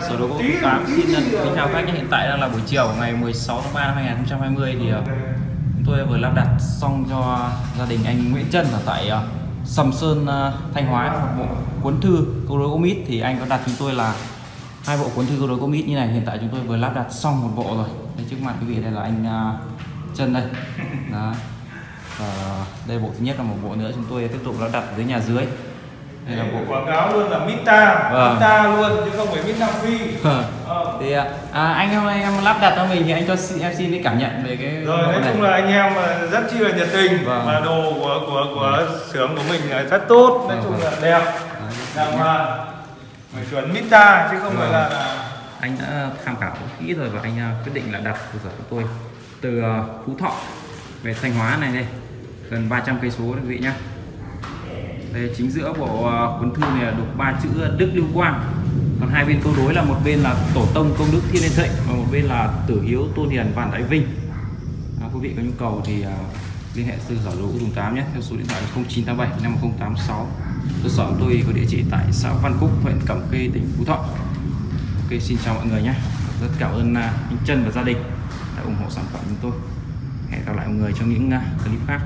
cơ sở đồ gỗ 8 xin ờ, kính chào các. Hiện tại đang là buổi chiều, ngày 16 tháng 3 năm 2020 thì ờ, chúng tôi vừa lắp đặt xong cho gia đình anh Nguyễn Trân ở tại ờ, Sầm Sơn Thanh Hóa. Một bộ cuốn thư câu đối gỗ mít. Thì anh có đặt chúng tôi là hai bộ cuốn thư câu đối gỗ mít như này. Hiện tại chúng tôi vừa lắp đặt xong một bộ rồi. Đây, trước mặt quý vị đây là anh Trân đây. Đó. Và đây bộ thứ nhất là một bộ nữa chúng tôi tiếp tục lắp đặt dưới nhà dưới đây là bộ quảng cáo luôn là Mita Vâng. Mita luôn chứ không phải Mít Nam Phi Ờ. Ờ. thì à, anh hôm nay em lắp đặt cho mình thì anh cho em xin cái cảm nhận về cái rồi nói này. chung là anh em rất chi là nhiệt tình Vâng. và đồ của của của xưởng của mình rất tốt nói Vâng, chung vâng. là đẹp đàng hoàng phải chuẩn Mita chứ không phải Vâng. là, là anh đã tham khảo kỹ rồi và anh à, quyết định là đặt cơ sở của tôi từ à, Phú Thọ về Thanh Hóa này đây gần 300 cây số quý vị nhá đây chính giữa bộ à, cuốn thư này được đục ba chữ Đức Lưu Quang. Còn hai bên câu đối là một bên là Tổ Tông Công Đức Thiên Liên Thịnh và một bên là Tử Hiếu Tôn Hiền Vạn Đại Vinh. À, quý vị có nhu cầu thì à, liên hệ sư sở lỗ dùng 8 nhé theo số điện thoại là 0987 5086 cơ sở tôi có địa chỉ tại xã Văn Phúc huyện Cẩm Khê tỉnh Phú Thọ. Ok xin chào mọi người nhé. Rất cảm ơn à, anh Trân và gia đình đã ủng hộ sản phẩm chúng tôi. Hẹn gặp lại mọi người trong những à, clip khác.